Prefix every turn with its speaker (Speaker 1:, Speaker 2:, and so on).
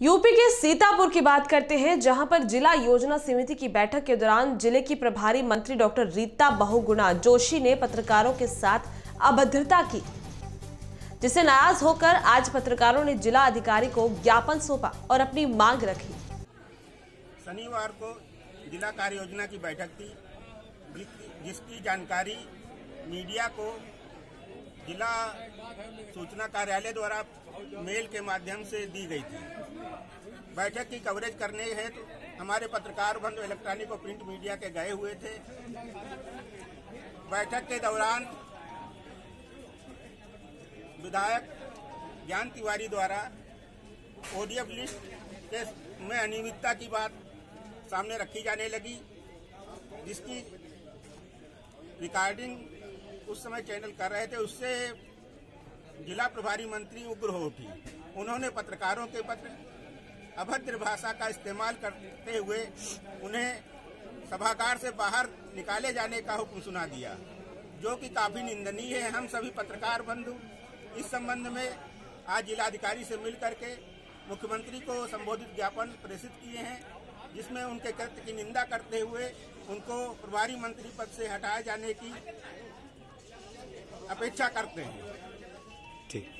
Speaker 1: UP के सीतापुर की बात करते हैं, जहाँ पर जिला योजना समिति की बैठक के दौरान ज़िले की प्रभारी मंत्री डॉक्टर रीता बहुगुणा जोशी ने पत्रकारों के साथ अभद्रता की जिसे नाराज़ होकर आज पत्रकारों ने जिला अधिकारी को ज्ञापन सौंपा और अपनी मांग रखी।
Speaker 2: शनिवार को जिला कार्य योजना की बैठक थी जिसकी जानकारी मीडिया को जिला सूचना कार्यालय द्वारा मेल के माध्यम से दी गई थी। बैठक की कवरेज करने हेतु तो हमारे पत्रकार बंधु इलेक्ट्रॉनिक और प्रिंट मीडिया के गए हुए थे। बैठक के दौरान विधायक ज्ञान तिवारी द्वारा ओडीएफ लिस्ट के में अनियमितता की बात सामने रखी जाने लगी, जिसकी रिकॉर्डिंग उस समय चैनल कर रहे थे, उससे जिला प्रभारी मंत्री उग्र हो उठी। उन्होंने पत्रकारों के पत्र, अभद्र भाषा का इस्तेमाल करते हुए उन्हें सभागार से बाहर निकाले जाने का हुक्म सुना दिया, जो कि काफ़ी निंदनीय है। हम सभी पत्रकार बंधु, इस संबंध में आज जिलाधिकारी से मिल करके मुख्यमंत्री को संबोधित ज्ञापन प्रेषित किए हैं, जिसमें उनके कृत्य की निंदा करते हुए उनको प्रभारी मंत्री पद से हटाए जाने की अपेक्षा करते हैं।
Speaker 3: ठीक।